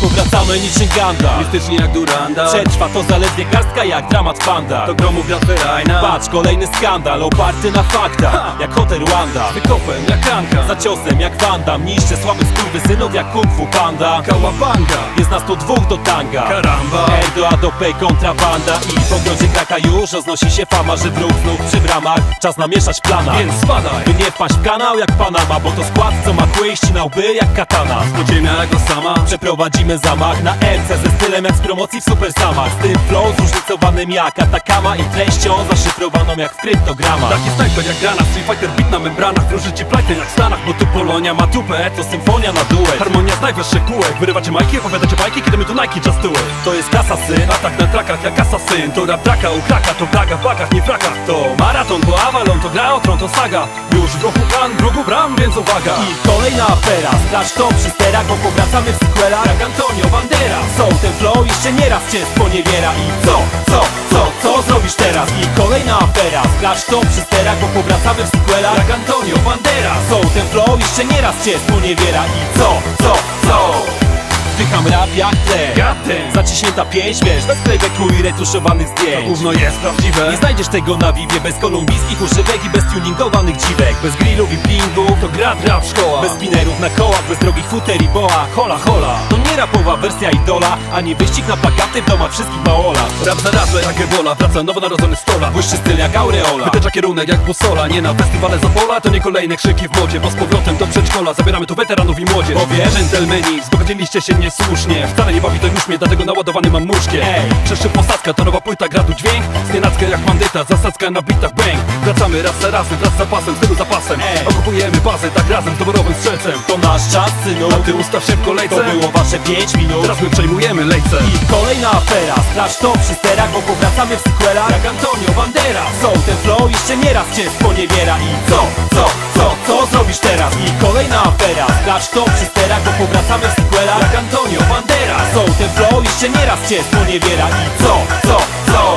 powracamy niczym Ganda Mistycznie jak Duranda Przetrwa to zaledwie garstka jak dramat Fanda. To gromów Ferajna. Patrz, kolejny skandal oparty na faktach. Jak hotel Rwanda. Wykopem jak Kanka Za ciosem jak Wanda Niszczę słabych synów jak Kung Fu Panda. Kałabanga. Jest nas tu dwóch do tanga. Karamba. Erdo, Adope, kontrabanda I w ogrodzie kraka już roznosi się fama Że wróg znów przy bramach. Czas namieszać plana Więc spadaj. By nie wpaść w kanał jak Panama Bo to skład co ma kły ścina łby jak katana. Podziemia jak Osama Przeprowadzimy zamach na MC Ze stylem jak z promocji w Super Samach Z tym flow zróżnicowanym jak Atakama I treścią zaszyfrowaną jak w kryptogramach. Taki snajper jak grana Street Fighter beat na membranach Wróży ci plajty jak w Stanach Bo tu Polonia ma tupę To symfonia na duet. Harmonia z najwyższych kółek Wyrywacie majki, opowiadacie bajki Kiedy my tu Nike just do it. To jest kasa syn Atak na trakach jak asasyn To rap braka u kraka To plaga w bagach, nie w To maraton, to Avalon To gra o to saga. Już w ruchu plan, wrogu bram, więc uwaga. I kolejna afera. Straż to przy sterach, bo powracamy w sequelach. Jak Antonio Bandera. Są ten flow jeszcze nieraz cię sponiewiera. I co, co, co, co zrobisz teraz? I kolejna afera. Straż to przy sterach, bo powracamy w sequelach. Jak Antonio Bandera. Są ten flow jeszcze nieraz cię sponiewiera. I co, co, co? Wdycham rap jak tle Goddamn. Zaciśnięta pięść, wiesz, bez playbacku i retuszowanych zdjęć. Gówno jest prawdziwe. Nie znajdziesz tego na Vivie bez kolumbijskich używek i bez tuningowanych dziwek. Bez grillów i blingów, To gra rap szkoła. Bez spinnerów na kołach, bez drogich futer i boa. Hola, hola, to nie rapowa wersja idola Ani wyścig na plakaty w domach wszystkich maola Rap zaraża jak ebola Wraca nowonarodzony stola. Błyszczy styl jak aureola. Wytycza kierunek jak busola Nie na festiwale Zapola To nie kolejne krzyki w modzie Bo z powrotem do przedszkola. Zabieramy tu weteranów i młodzież. Bo wiesz- Dżentelmeni Zbogaciliście się niesłusznie Wcale nie bawi to już mnie Dlatego naładowany mam muszkiem Ej. Przeszczy posadzka To nowa płyta gra tu dźwięk. Znienacka jak bandyta Zasadzka na bitach bang. Wracamy raz za razem Wraz z zapasem Z tylu zapasem. Ej. Okupujemy bazę Tak razem z doborowym strzelcem. To nasz czas, synu. A ty ustaw się w kolejce. To było wasze 5 minut. Teraz my przejmujemy lejce. I kolejna afera. Straż to przy sterach, bo powracamy w sequelach. Jak Antonio Bandera. Są ten flow jeszcze nieraz cię sponiewiera I co, co, co, co zrobisz teraz? I kolejna afera. Straż to przy sterach, bo powracamy w sequelach Antonio Bandera Są ten flow jeszcze nieraz cię sponiewiera I co, co, co?